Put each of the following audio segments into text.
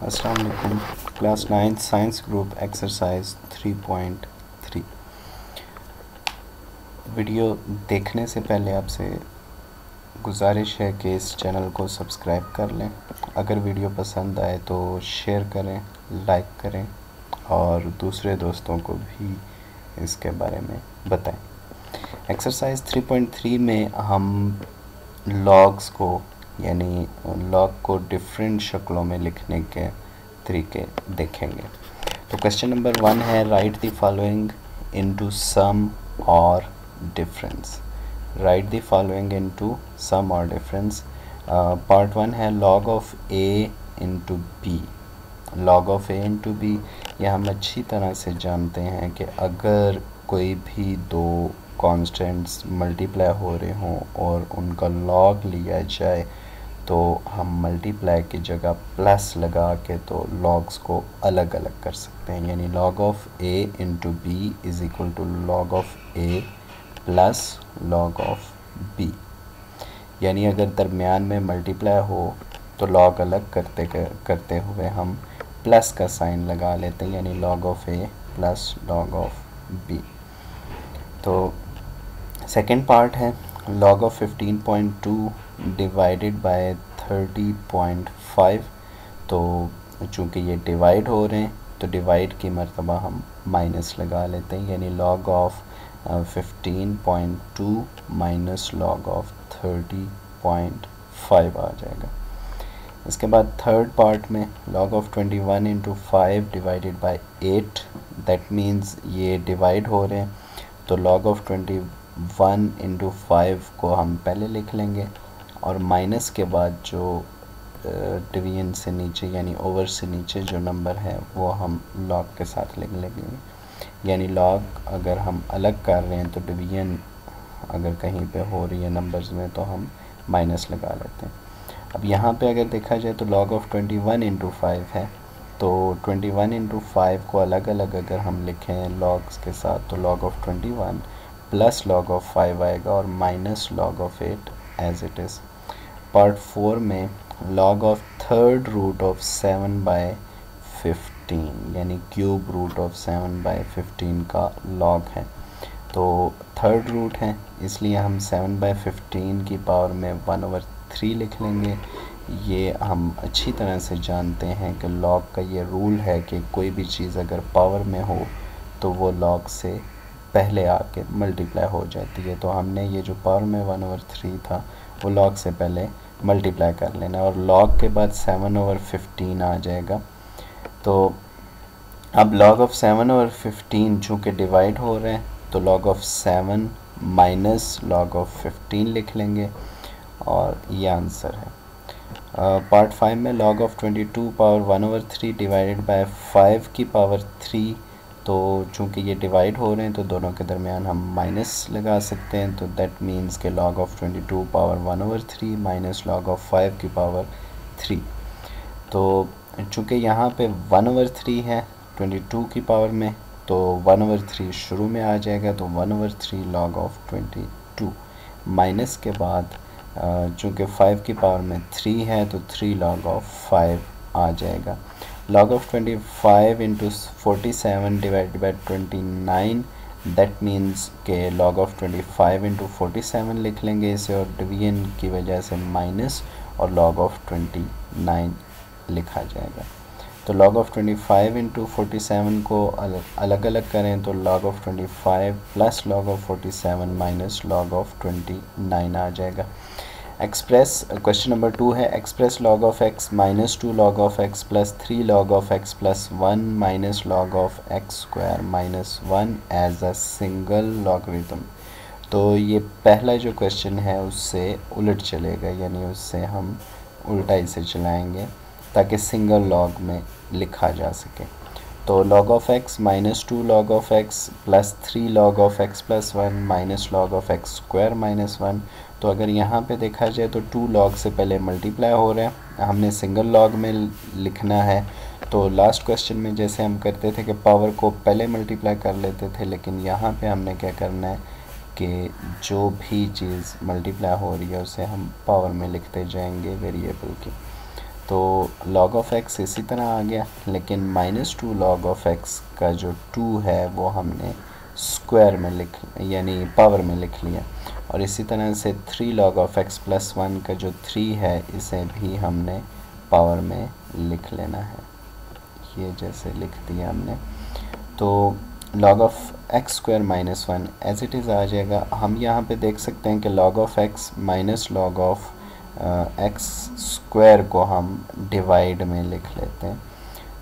अस्सलाम वालेकुम class ninth science group exercise 3.3 video देखने से पहले आपसे गुजारिश है कि इस चैनल को सब्सक्राइब कर लें। अगर वीडियो पसंद आए तो शेयर करें लाइक करें और दूसरे दोस्तों को भी इसके बारे में बताएँ। एक्सरसाइज 3.3 में हम लॉग्स को यानी लॉग को डिफरेंट शक्लों में लिखने के तरीके देखेंगे। तो क्वेश्चन नंबर वन है write the following into sum और difference write the following into sum और डिफरेंस पार्ट वन है log of a into b log of a into b यह हम अच्छी तरह से जानते हैं कि अगर कोई भी दो कॉन्स्टेंट्स मल्टीप्लाई हो रहे हों और उनका लॉग लिया जाए तो हम मल्टीप्लाई की जगह प्लस लगा के तो लॉग्स को अलग अलग कर सकते हैं। यानी log of a into b is equal to log of a plus log of b यानी अगर दरमियान में मल्टीप्लाई हो तो लॉग अलग करते कर, करते हुए हम प्लस का साइन लगा लेते हैं। यानी log of a plus log of b तो सेकेंड पार्ट है। Log of 15.2 डिवाइडेड बाय 30.5 तो चूँकि ये डिवाइड हो रहे हैं तो डिवाइड की मरतबा हम माइनस लगा लेते हैं, यानी log of fifteen point two minus log of thirty point five आ जाएगा। इसके बाद थर्ड पार्ट में log of twenty one into five divided by eight that means ये डिवाइड हो रहे हैं तो log of twenty one into five को हम पहले लिख लेंगे और माइनस के बाद जो डिवीज़न से नीचे यानी ओवर से नीचे जो नंबर है, वो हम लॉग के साथ लिख लेंगे। यानी लॉग अगर हम अलग कर रहे हैं तो डिवीज़न अगर कहीं पे हो रही है नंबर्स में तो हम माइनस लगा लेते हैं। अब यहाँ पे अगर देखा जाए तो log of twenty one into five है तो ट्वेंटी वन इंटू फाइव को अलग अलग अगर हम लिखें लॉग्स के साथ तो log of twenty one plus log of five आएगा और minus log of eight as it is part four में log of third root of seven by fifteen यानी cube root of seven by fifteen का log है। तो third root है, इसलिए हम सेवन बाय फिफ्टीन की पावर में वन ओवर थ्री लिख लेंगे। ये हम अच्छी तरह से जानते हैं कि लॉग का ये रूल है कि कोई भी चीज़ अगर पावर में हो तो वो लॉग से पहले आके मल्टीप्लाई हो जाती है। तो हमने ये जो पावर में वन ओवर थ्री था, वो लॉग से पहले मल्टीप्लाई कर लेना और लॉग के बाद सेवन ओवर फिफ्टीन आ जाएगा। तो अब log of seven over fifteen चूँकि डिवाइड हो रहे हैं तो log of seven minus log of fifteen लिख लेंगे। और ये आंसर है। पार्ट फाइव में log of twenty two power one over three divided by five की पावर थ्री तो चूँकि ये डिवाइड हो रहे हैं तो दोनों के दरमियान हम माइनस लगा सकते हैं। तो दैट मीन्स के log of twenty two power one over three minus log of five की पावर थ्री तो चूँकि यहाँ पे वन ओवर थ्री है ट्वेंटी टू की पावर में तो वन ओवर थ्री शुरू में आ जाएगा तो one over three log of twenty two minus के बाद चूँकि फाइव की पावर में थ्री है तो थ्री लॉग ऑफ़ फाइव आ जाएगा। Log of 25 into 47 divided by 29 that means के log of 25 into 47 लिख लेंगे इसे और डिवीज़न की वजह से माइनस और log of 29 लिखा जाएगा। तो log of 25 into 47 को अलग अलग करें तो log of 25 plus log of 47 minus log of 29 आ जाएगा। एक्सप्रेस क्वेश्चन नंबर टू है, express log of x minus two log of x plus three log of x plus one minus log of x square minus one as a single logarithm तो ये पहला जो question है, उससे उलट चलेगा, यानी उससे हम उल्टा इसे चलाएँगे, ताकि सिंगल लॉग में लिखा जा सके। तो log of x minus two log of x plus three log of x plus one minus log of x square minus one तो अगर यहाँ पे देखा जाए तो टू लॉग से पहले मल्टीप्लाई हो रहे हैं। हमने सिंगल लॉग में लिखना है। तो लास्ट क्वेश्चन में जैसे हम करते थे कि पावर को पहले मल्टीप्लाई कर लेते थे, लेकिन यहाँ पे हमने क्या करना है कि जो भी चीज़ मल्टीप्लाई हो रही है, उसे हम पावर में लिखते जाएँगे वेरिएबल की। तो लॉग ऑफ़ एक्स इसी तरह आ गया, लेकिन minus two log of x का जो टू है, वो हमने स्क्वायर में लिख, यानी पावर में लिख लिया। और इसी तरह से three log of x plus one का जो थ्री है, इसे भी हमने पावर में लिख लेना है। ये जैसे लिख दिया हमने। तो log of x square minus one as it is आ जाएगा। हम यहाँ पे देख सकते हैं कि log of x minus log of x square को हम डिवाइड में लिख लेते हैं।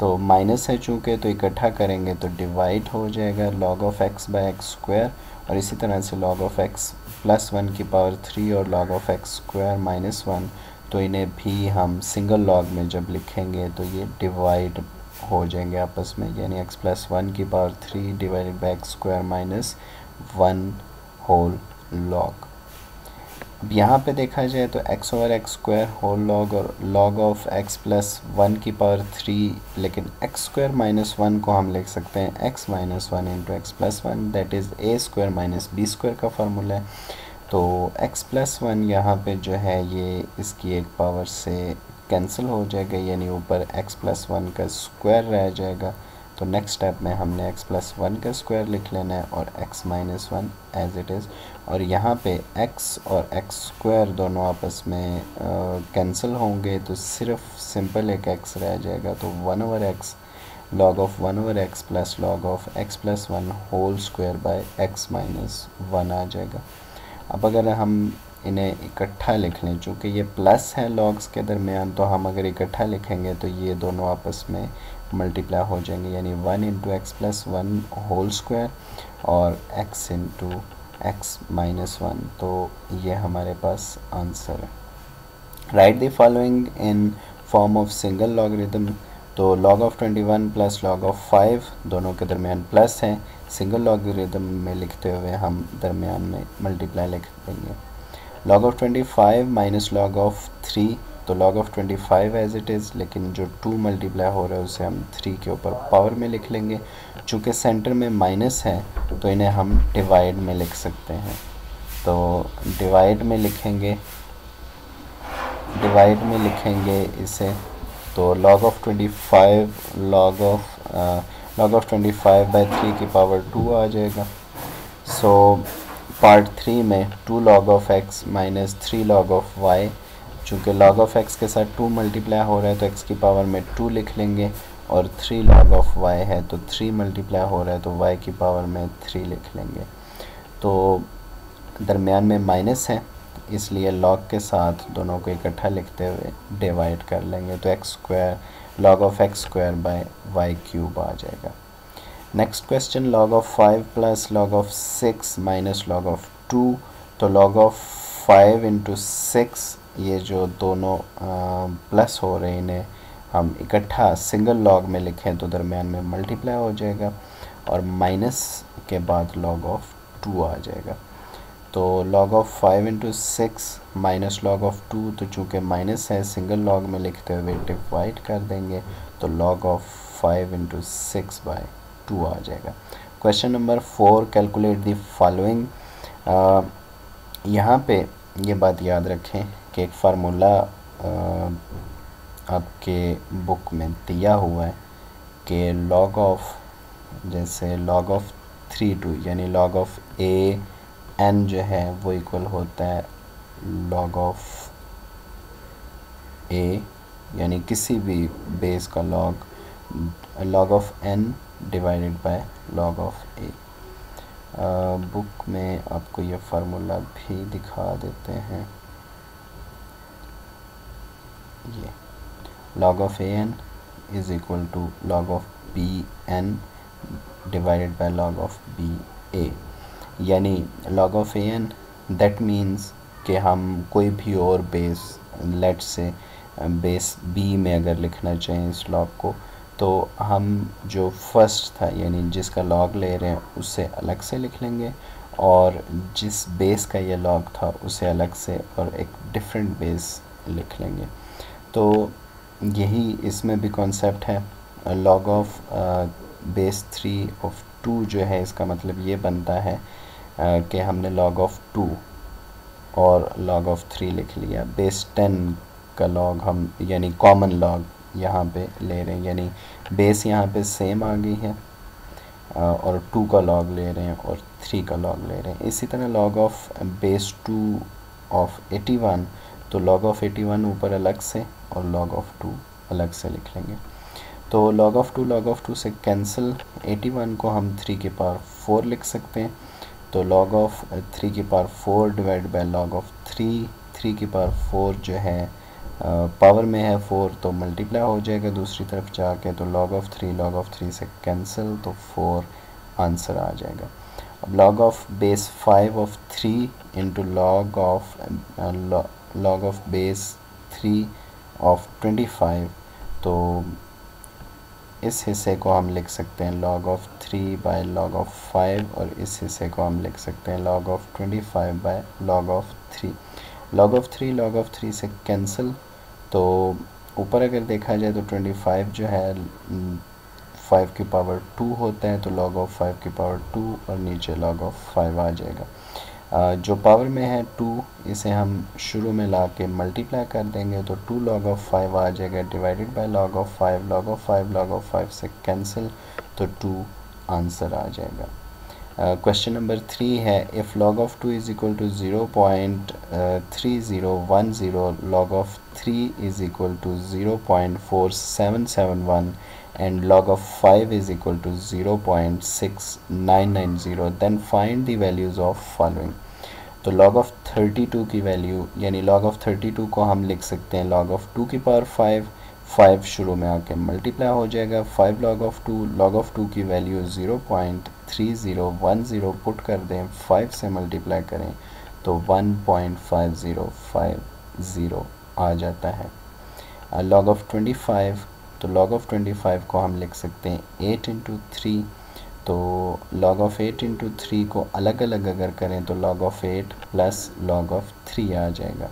तो माइनस है चूँकि तो इकट्ठा करेंगे तो डिवाइड हो जाएगा। log of x by x square और इसी तरह से log of x plus one की पावर थ्री और log of x square minus one तो इन्हें भी हम सिंगल लॉग में जब लिखेंगे तो ये डिवाइड हो जाएँगे आपस में, यानी एक्स प्लस वन की power three divided by x square minus one whole log अब यहाँ पे देखा जाए तो x over x square whole log और log of x plus one की पावर थ्री लेकिन x स्क्वायर माइनस वन को हम लिख सकते हैं। x minus one into x plus one that is a square minus b square का formula है। तो x प्लस वन यहाँ पे जो है, ये इसकी एक पावर से कैंसिल हो जाएगा, यानी ऊपर x प्लस वन का स्क्वायर रह जाएगा। तो नेक्स्ट स्टेप में हमने x प्लस वन का स्क्वायर लिख लेना है और x minus one as it is और यहाँ पे x और x स्क्वायर दोनों आपस में कैंसिल होंगे तो सिर्फ़ सिंपल एक x रह जाएगा। तो one over x log of one over x plus log of x plus one whole square by x minus one आ जाएगा। अब अगर हम इन्हें इकट्ठा लिख लें, चूँकि ये प्लस है लॉग्स के दरमियान तो हम अगर इकट्ठा लिखेंगे तो ये दोनों आपस में मल्टीप्लाई हो जाएँगे, यानी one into x plus one whole square और x into x minus one तो ये हमारे पास आंसर है। Write the following in form of single logarithm तो log of twenty one plus log of five दोनों के दरमियान प्लस है। सिंगल लॉगरिदम में लिखते हुए हम दरमियान में मल्टीप्लाई लिख देंगे। Log of twenty five minus log of three तो log of twenty five as it is लेकिन जो टू मल्टीप्लाई हो रहा है, उसे हम थ्री के ऊपर पावर में लिख लेंगे। चूँकि सेंटर में माइनस है तो इन्हें हम डिवाइड में लिख सकते हैं। तो डिवाइड में लिखेंगे डिवाइड में लिखेंगे इसे तो log of twenty five log of log of twenty five by three की पावर टू आ जाएगा। सो पार्ट थ्री में two log of x minus three log of y चूँकि लॉग ऑफ़ एक्स के साथ टू मल्टीप्लाई हो रहा है तो एक्स की पावर में टू लिख लेंगे और थ्री लॉग ऑफ़ वाई है तो थ्री मल्टीप्लाई हो रहा है तो वाई की पावर में थ्री लिख लेंगे। तो दरमियान में माइनस है, इसलिए लॉग के साथ दोनों को इकट्ठा लिखते हुए डिवाइड कर लेंगे तो x square log of x square by y cube आ जाएगा। Next question log of five plus log of six minus log of two तो log of five into six ये जो दोनों प्लस हो रहे हैं, इन्हें हम इकट्ठा सिंगल लॉग में लिखें तो दरमियान में मल्टीप्लाई हो जाएगा और माइनस के बाद लॉग ऑफ़ टू आ जाएगा। तो log of five into six minus log of two तो चूँकि माइनस है सिंगल लॉग में लिखते हुए डिवाइड कर देंगे तो log of five into six by two आ जाएगा। Question number four calculate the following यहाँ पे ये बात याद रखें। कि एक फार्मूला आपके बुक में दिया हुआ है कि लॉग ऑफ़ जैसे लॉग ऑफ़ थ्री टू यानी लॉग ऑफ़ ए एन जो है वो इक्वल होता है लॉग ऑफ़ ए यानी किसी भी बेस का log log of n divided by log of a book में आपको ये फार्मूला भी दिखा देते हैं। ये log of a n is equal to log of b n divided by log of b a. यानी log of a n, that means कि हम कोई भी और base let's say base b में अगर लिखना चाहें इस लॉग को तो हम जो फ़र्स्ट था, यानी जिसका लॉग ले रहे हैं उससे अलग से लिख लेंगे और जिस बेस का ये लॉग था, उसे अलग से और एक डिफरेंट बेस लिख लेंगे। तो यही इसमें भी कॉन्सेप्ट है। Log of base three of two जो है इसका मतलब ये बनता है uh, कि हमने लॉग ऑफ़ टू और लॉग ऑफ़ थ्री लिख लिया। बेस टेन का लॉग हम यानी कॉमन लॉग यहाँ पे ले रहे हैं। यानी बेस यहाँ पे सेम आ गई है और टू का लॉग ले रहे हैं और थ्री का लॉग ले रहे हैं। इसी तरह log of base two of eighty one तो लॉग ऑफ़ एटी वन ऊपर अलग से और लॉग ऑफ़ टू अलग से लिख लेंगे। तो log of two log of two से कैंसिल एटी वन को हम थ्री के पावर फोर लिख सकते हैं। तो लॉग ऑफ़ थ्री के power four divide by log of three three के पावर फोर जो है पावर में है फोर तो मल्टीप्लाई हो जाएगा दूसरी तरफ़ जाके। तो log of three log of three से कैंसिल तो फोर आंसर आ जाएगा। अब log of base five of three into log of log of base three of twenty five तो इस हिस्से को हम लिख सकते हैं log of three by log of five और इस हिस्से को हम लिख सकते हैं log of twenty five by log of three log of three log of three से कैंसिल तो ऊपर अगर देखा जाए तो ट्वेंटी फाइव जो है फाइव की पावर टू होता है तो लॉग ऑफ़ फाइव की पावर टू और नीचे लॉग ऑफ़ फाइव आ जाएगा। जो पावर में है टू इसे हम शुरू में ला के मल्टीप्लाई कर देंगे तो टू लॉग ऑफ़ फाइव आ जाएगा divided by log of five log of five log of five से कैंसिल तो टू आंसर आ जाएगा। क्वेश्चन नंबर थ्री है if log of two is equal to zero point three zero one zero log of three is equal to zero point four seven seven one and log of five and log of 5 is equal to 0.6990 then find the values of following. तो log of 32 की value यानी log of 32 को हम लिख सकते हैं log of 2 की power 5 5 शुरू में आके मल्टीप्लाई हो जाएगा। 5 log ऑफ़ 2 log ऑफ़ 2 की वैल्यू 0.3010 पुट कर दें। 5 से मल्टीप्लाई करें तो 1.5050 आ जाता है। log of 25 तो log of 25 को हम लिख सकते हैं। 8 इंटू थ्री तो log of eight into three को अलग अलग अगर करें तो log of eight plus log of three आ जाएगा।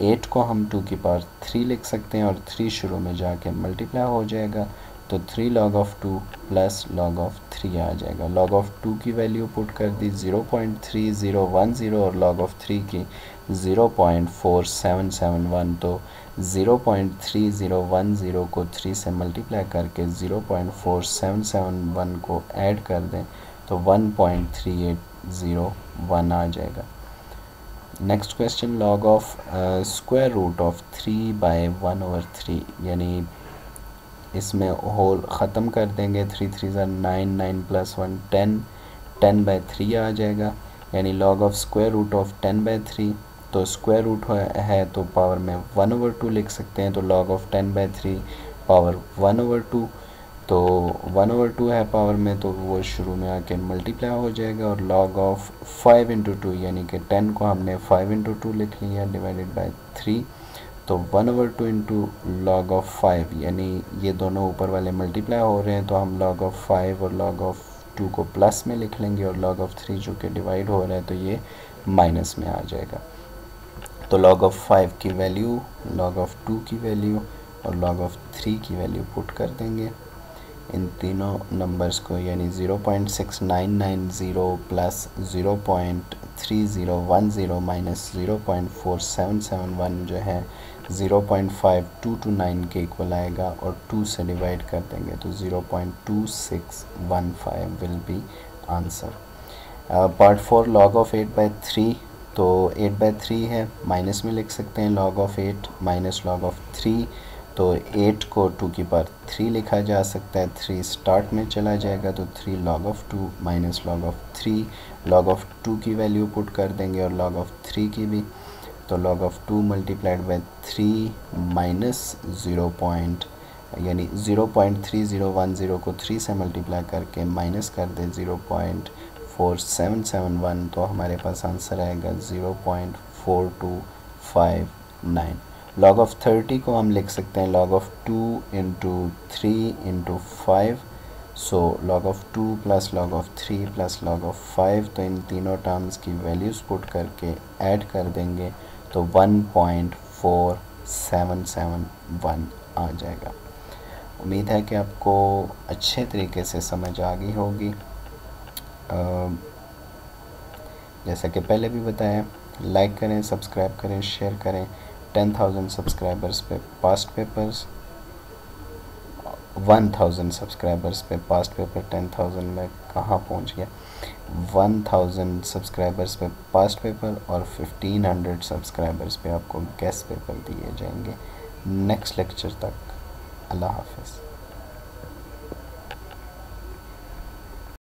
एट को हम टू की पावर थ्री लिख सकते हैं और थ्री शुरू में जाके मल्टीप्लाई हो जाएगा। तो three log of two plus log of three आ जाएगा। Log ऑफ़ टू की वैल्यू पुट कर दी 0.3010 और log ऑफ़ थ्री की 0.4771 तो 0.3010 को थ्री से मल्टीप्लाई करके 0.4771 को ऐड कर दें तो 1.3801 आ जाएगा। Next question log of square root of three by one over three यानी इसमें होल ख़त्म कर देंगे। Three three are nine nine plus one ten ten by three आ जाएगा। यानी log of square root of ten by three तो square root है तो पावर में वन ओवर टू लिख सकते हैं। तो log of ten by three power one over two तो वन ओवर टू है पावर में तो वो शुरू में आके मल्टीप्लाई हो जाएगा। और log of five into two यानी कि टेन को हमने फाइव इंटू टू लिख लिया डिवाइडेड बाई थ्री तो one over two into log of five यानी ये दोनों ऊपर वाले मल्टीप्लाई हो रहे हैं तो हम लॉग ऑफ़ फाइव और लॉग ऑफ़ टू को प्लस में लिख लेंगे और लॉग ऑफ़ थ्री जो कि डिवाइड हो रहा है तो ये माइनस में आ जाएगा। तो लॉग ऑफ़ फाइव की वैल्यू लॉग ऑफ़ टू की वैल्यू और लॉग ऑफ़ थ्री की वैल्यू पुट कर देंगे। इन तीनों नंबर्स को, यानी zero point six nine nine zero plus zero point three zero one zero minus zero point four seven seven one जो है zero point five two two nine के इक्वल आएगा और टू से डिवाइड कर देंगे तो zero point two six one five will be answer part four log of eight by three तो एट बाई थ्री है माइनस में लिख सकते हैं log of eight minus log of three तो एट को टू की पार थ्री लिखा जा सकता है थ्री स्टार्ट में चला जाएगा तो three log of two minus log of three log of two की वैल्यू पुट कर देंगे और लॉग ऑफ़ थ्री की भी तो log of two multiplied by three minus zero point यानी zero point three zero one zero को three से मल्टीप्लाई करके माइनस कर दें zero point four seven seven one तो हमारे पास आंसर आएगा zero point four two five nine log of thirty को हम लिख सकते हैं log of two into three into five so log of two plus log of three plus log of five तो इन तीनों टर्म्स की वैल्यूज़ पुट करके ऐड कर देंगे। तो one point four seven seven one आ जाएगा। उम्मीद है कि आपको अच्छे तरीके से समझ आ गई होगी। जैसा कि पहले भी बताया लाइक करें सब्सक्राइब करें शेयर करें। टेन थाउज़ेंड सब्सक्राइबर्स पे past papers one thousand subscribers पे पास्ट पेपर टेन थाउज़ेंड में कहाँ पहुँच गया? वन थाउज़ेंड सब्सक्राइबर्स पे पास्ट पेपर और फिफ्टीन हंड्रेड सब्सक्राइबर्स पे आपको गेस्ट पेपर दिए जाएँगे। नेक्स्ट लेक्चर तक, अल्लाह हाफिज़।